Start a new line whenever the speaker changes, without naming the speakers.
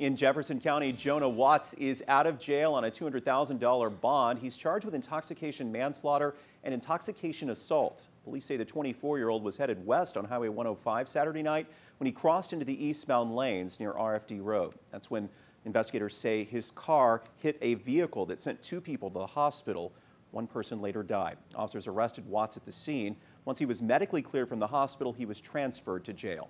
In Jefferson County, Jonah Watts is out of jail on a $200,000 bond. He's charged with intoxication manslaughter and intoxication assault. Police say the 24-year-old was headed west on Highway 105 Saturday night when he crossed into the eastbound lanes near RFD Road. That's when investigators say his car hit a vehicle that sent two people to the hospital. One person later died. Officers arrested Watts at the scene. Once he was medically cleared from the hospital, he was transferred to jail.